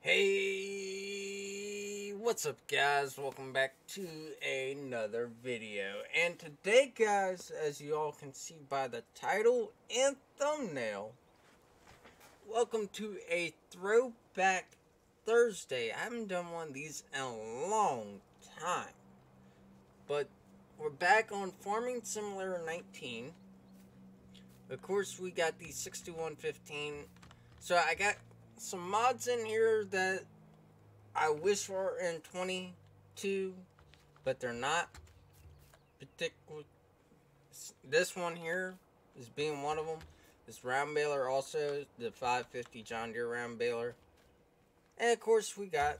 Hey, what's up guys? Welcome back to another video. And today guys, as you all can see by the title and thumbnail, welcome to a throwback Thursday. I haven't done one of these in a long time. But we're back on Farming Simulator 19. Of course, we got the 6115. So I got some mods in here that I wish were in 22, but they're not. Particular. This one here is being one of them. This round baler also, the 550 John Deere round baler. And of course we got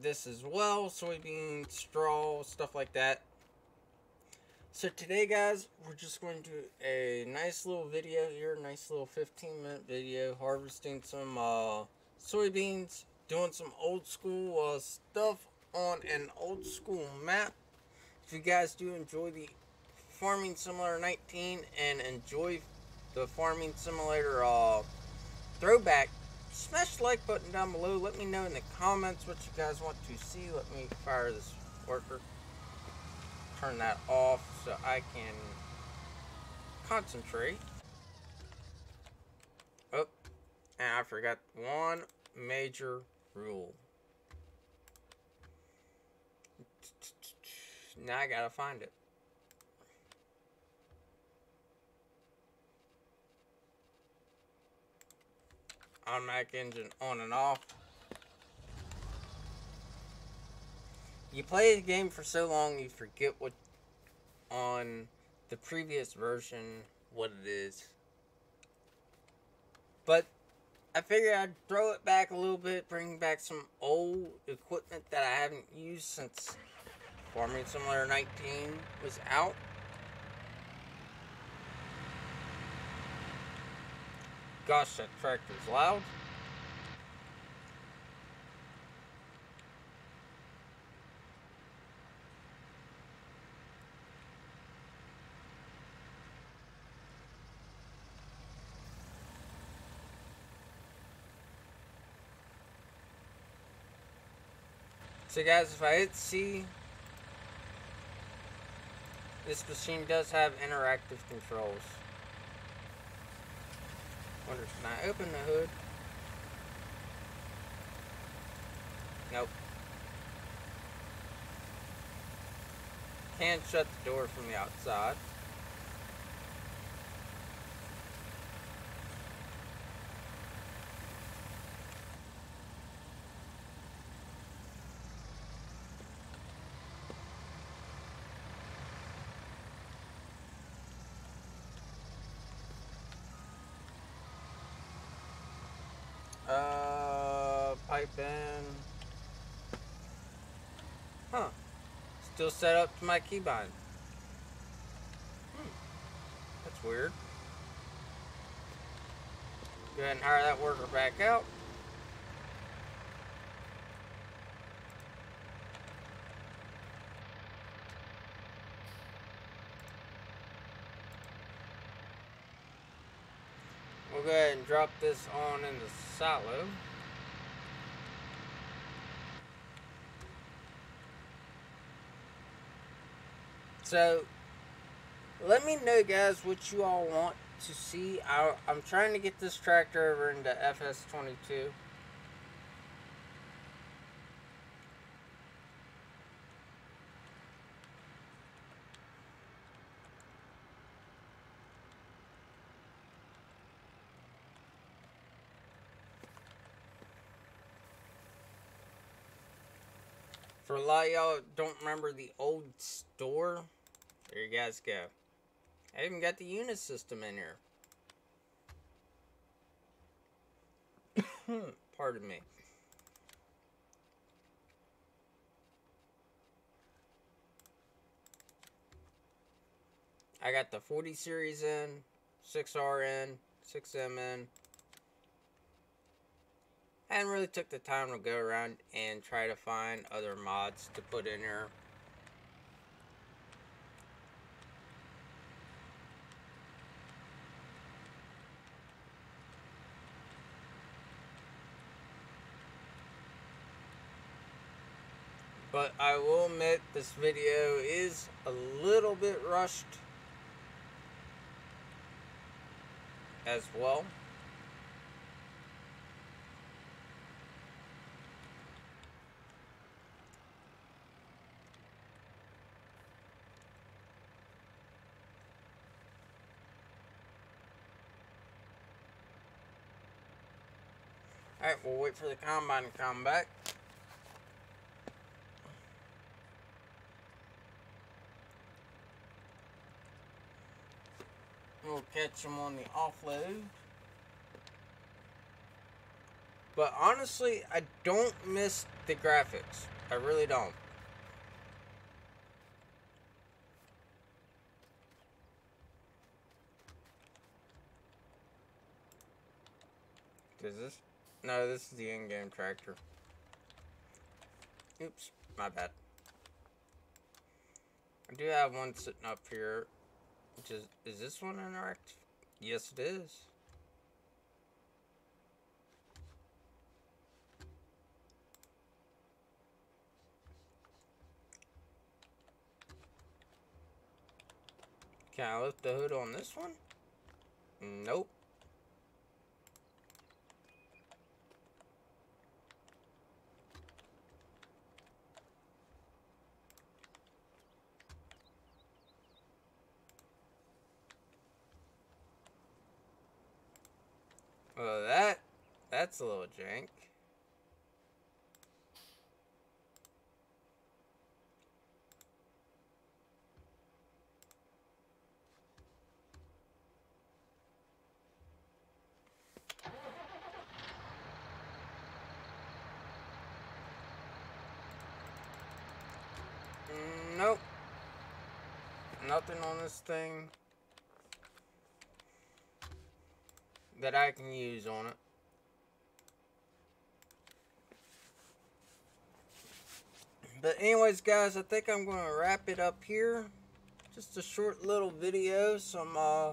this as well, soybean, straw, stuff like that. So today guys, we're just going to do a nice little video here, nice little 15 minute video, harvesting some uh, soybeans, doing some old school uh, stuff on an old school map. If you guys do enjoy the Farming Simulator 19 and enjoy the Farming Simulator uh, throwback, smash the like button down below. Let me know in the comments what you guys want to see. Let me fire this worker turn that off so I can concentrate. Oh, and I forgot one major rule. Now I gotta find it. Automatic engine on and off. You play the game for so long you forget what on the previous version what it is. But I figured I'd throw it back a little bit, bring back some old equipment that I haven't used since Farming Simulator 19 was out. Gosh, that tractor's loud. So guys, if I hit C, this machine does have interactive controls. Wonder, can I open the hood? Nope. Can't shut the door from the outside. Uh, pipe in. Huh. Still set up to my keybind. Hmm. That's weird. Go ahead and hire that worker back out. We'll go ahead and drop this on in the silo. So, let me know guys what you all want to see. I, I'm trying to get this tractor over into FS22. For a lot of y'all don't remember the old store, there you guys go. I even got the unit system in here. Pardon me. I got the 40 series in, 6R in, 6M in, and really took the time to go around and try to find other mods to put in here. But I will admit this video is a little bit rushed as well. Alright, we'll wait for the combine to come back. We'll catch them on the offload. But honestly, I don't miss the graphics. I really don't. Does this? No, this is the in-game tractor. Oops, my bad. I do have one sitting up here which is, is this one interactive? Yes, it is. Can I lift the hood on this one? Nope. Well, that, that's a little jank. Mm, nope. Nothing on this thing. That I can use on it. But anyways, guys, I think I'm going to wrap it up here. Just a short little video, some uh,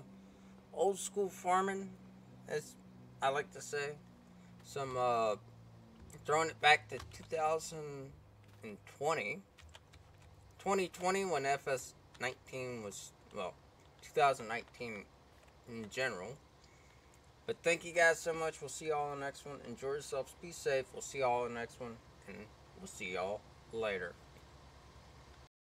old school farming, as I like to say. Some uh, throwing it back to 2020. 2020 when FS19 was, well, 2019 in general. But thank you guys so much. We'll see y'all in the next one. Enjoy yourselves. Be safe. We'll see y'all in the next one. And we'll see y'all later.